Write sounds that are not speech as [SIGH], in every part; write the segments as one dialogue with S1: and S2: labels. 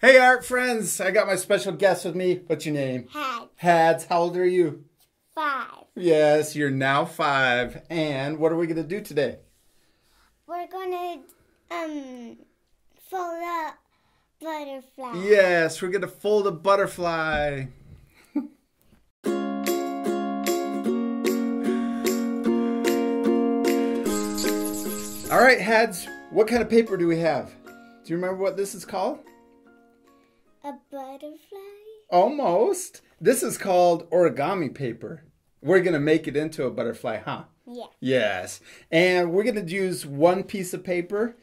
S1: Hey, art friends! I got my special guest with me. What's your name?
S2: Had
S1: Hads. How old are you?
S2: five.
S1: Yes, you're now five. And what are we going to do today?
S2: We're gonna um fold a butterfly.
S1: Yes, we're going to fold a butterfly. [LAUGHS] All right, Hads, what kind of paper do we have? Do you remember what this is called?
S2: A butterfly.
S1: Almost. This is called origami paper. We're going to make it into a butterfly, huh?
S2: Yeah.
S1: Yes. And we're going to use one piece of paper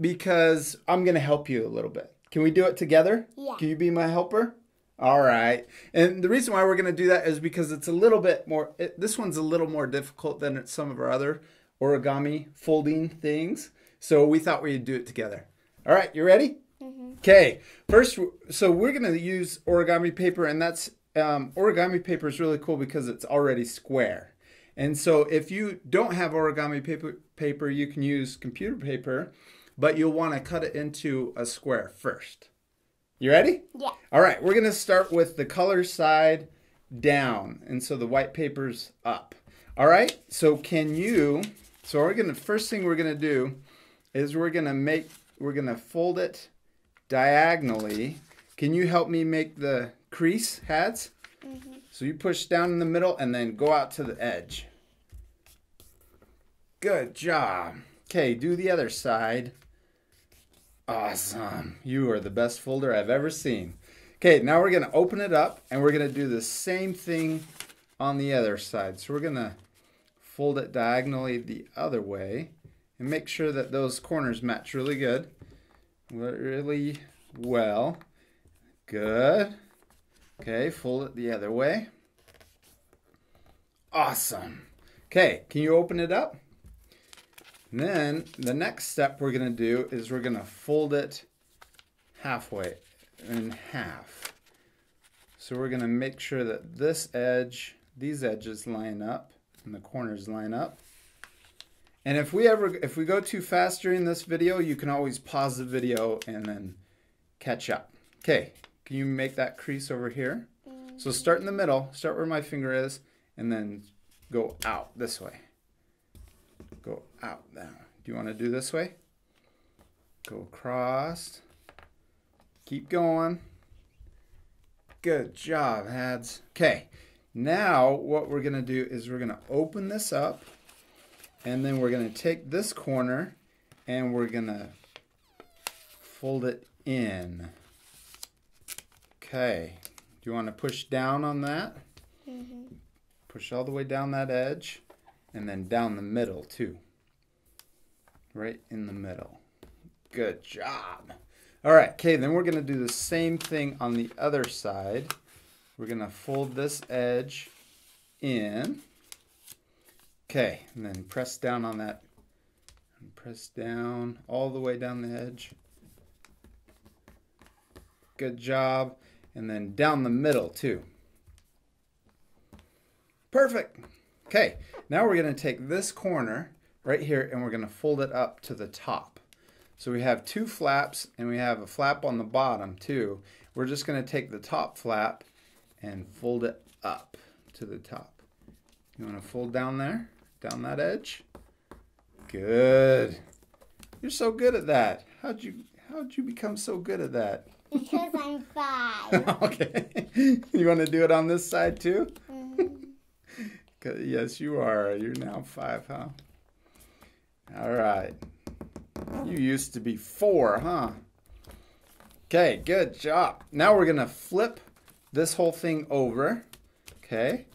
S1: because I'm going to help you a little bit. Can we do it together?
S2: Yeah.
S1: Can you be my helper? All right. And the reason why we're going to do that is because it's a little bit more, it, this one's a little more difficult than some of our other origami folding things. So we thought we'd do it together. All right. You ready? Okay, first, so we're going to use origami paper, and that's um, origami paper is really cool because it's already square. And so if you don't have origami paper, paper you can use computer paper, but you'll want to cut it into a square first. You ready?
S2: Yeah.
S1: All right, we're going to start with the color side down, and so the white paper's up. All right, so can you, so we're going to, first thing we're going to do is we're going to make, we're going to fold it diagonally. Can you help me make the crease, Hads? Mm-hmm. So you push down in the middle and then go out to the edge. Good job. Okay, do the other side. Awesome. You are the best folder I've ever seen. Okay, now we're going to open it up and we're going to do the same thing on the other side. So we're going to fold it diagonally the other way and make sure that those corners match really good. Really well. Good. Okay, fold it the other way. Awesome. Okay, can you open it up? And then the next step we're to do is we're to fold it halfway in half. So we're to make sure that this edge, these edges line up and the corners line up. And if we ever, if we go too fast during this video, you can always pause the video and then catch up. Okay, can you make that crease over here? So mm-hmm. start in the middle, start where my finger is, and then go out this way. Go out now. Do you want to do this way? Go across. Keep going. Good job, Hads. Okay, now what we're going to do is we're going to open this up and then we're going to take this corner and we're going to fold it in. Okay. Do you want to push down on that? Mm-hmm. Push all the way down that edge and then down the middle too. Right in the middle. Good job. All right, okay, then we're going to do the same thing on the other side. We're going to fold this edge in. Okay, and then press down on that. And press down all the way down the edge. Good job. And then down the middle too. Perfect. Okay, now we're going to take this corner right here and we're going to fold it up to the top. So we have two flaps and we have a flap on the bottom too. We're just going to take the top flap and fold it up to the top. You want to fold down there? Down that edge? Good. You're so good at that. How'd you how'd you become so good at that?
S2: Because I'm five. [LAUGHS]
S1: okay. You want to do it on this side too?
S2: Mhm. [LAUGHS]
S1: 'Cause- Yes, you are. You're now five, huh? All right. You used to be four, huh? Okay, good job. Now we're going to flip this whole thing over, okay?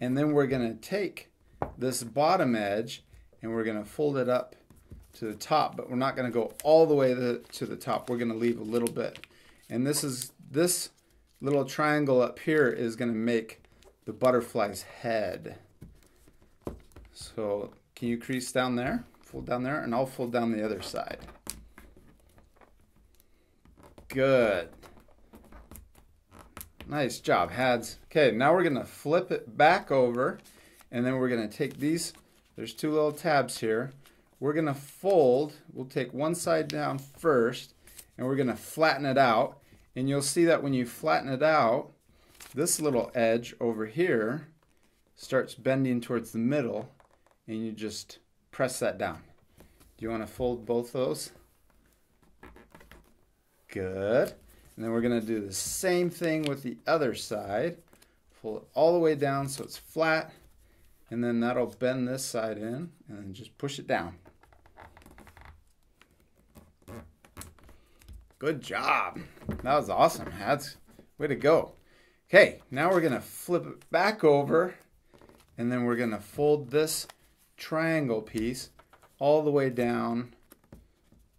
S1: And then we're going to take this bottom edge and we're going to fold it up to the top, but we're not going to go all the way to to the top. We're going to leave a little bit. And this is this little triangle up here is going to make the butterfly's head. So can you crease down there? Fold down there, and I'll fold down the other side. Good. Nice job, Hads. Okay, now we're gonna flip it back over, and then we're gonna take these, there's two little tabs here. We're gonna fold, we'll take one side down first, and we're gonna flatten it out, And you'll see that when you flatten it out, this little edge over here starts bending towards the middle and you just press that down. Do you want to fold both those? Good. And then we're going to do the same thing with the other side. Pull it all the way down so it's flat. And then that'll bend this side in and just push it down. Good job. That was awesome. That's way to go. Okay, now we're to flip it back over and then we're to fold this triangle piece all the way down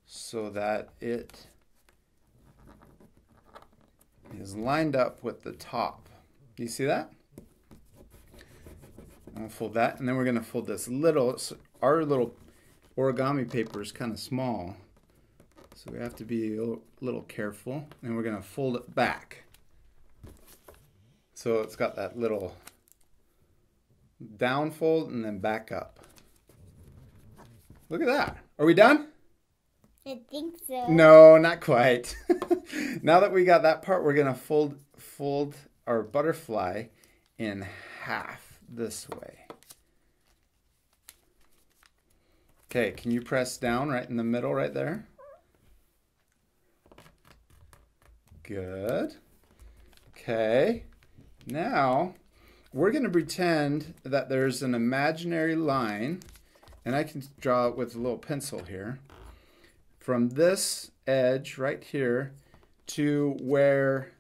S1: so that it is lined up with the top. Do you see that? Gonna fold that, and then we're gonna fold this little. Our little origami paper is kind of small, so we have to be a little, little careful. And we're gonna fold it back, so it's got that little down fold and then back up. Look at that. Are we done?
S2: I think so.
S1: No, not quite. [LAUGHS] now that we got that part, we're gonna fold fold our butterfly in half this way. Okay, can you press down right in the middle right there? Good. Okay. Now, we're going to pretend that there's an imaginary line, and I can draw it with a little pencil here from this edge right here to where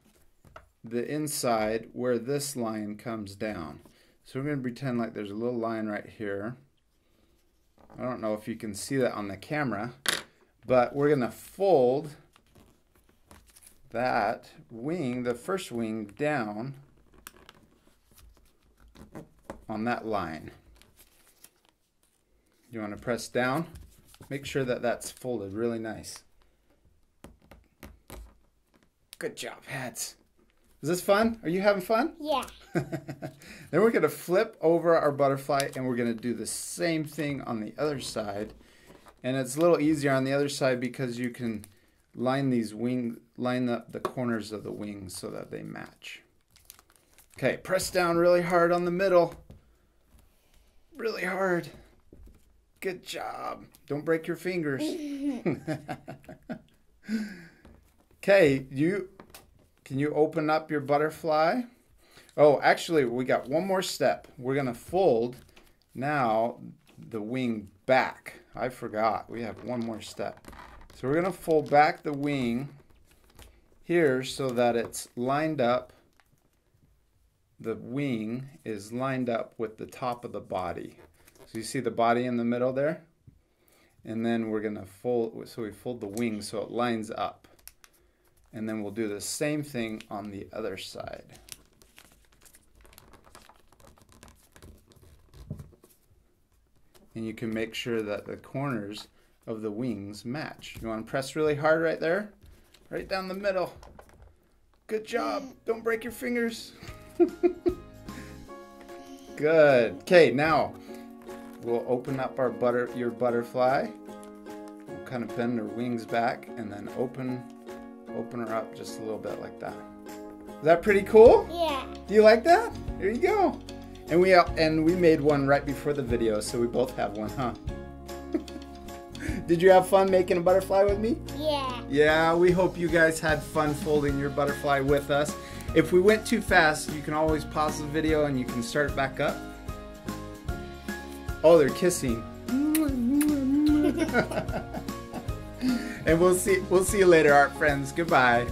S1: the inside where this line comes down. So we're going to pretend like there's a little line right here. I don't know if you can see that on the camera, but we're going to fold that wing, the first wing, down on that line. You want to press down? Make sure that that's folded really nice. Good job, Hads. Is this fun? Are you having fun?
S2: Yeah. [LAUGHS]
S1: then we're going to flip over our butterfly and we're going to do the same thing on the other side. And it's a little easier on the other side because you can line these wing, line up the corners of the wings so that they match. Okay, press down really hard on the middle. Really hard. Good job. Don't break your fingers. [LAUGHS] [LAUGHS] okay, you can you open up your butterfly? Oh, actually, we got one more step. We're going to fold now the wing back. I forgot. We have one more step. So we're going to fold back the wing here so that it's lined up. The wing is lined up with the top of the body. So you see the body in the middle there? And then we're going to fold, so we fold the wing so it lines up. And then we'll do the same thing on the other side. And you can make sure that the corners of the wings match. You want to press really hard right there? Right down the middle. Good job. Don't break your fingers. [LAUGHS] Good. Okay, now we'll open up our butter your butterfly. We'll kind of bend her wings back and then open open her up just a little bit like that. Is that pretty cool?
S2: Yeah.
S1: Do you like that? There you go. And we uh, and we made one right before the video, so we both have one, huh? [LAUGHS] Did you have fun making a butterfly with me?
S2: Yeah.
S1: Yeah, we hope you guys had fun folding your butterfly with us. If we went too fast, you can always pause the video and you can start it back up. Oh, they're kissing. [LAUGHS] [LAUGHS] and we'll see we'll see you later, art friends. Goodbye.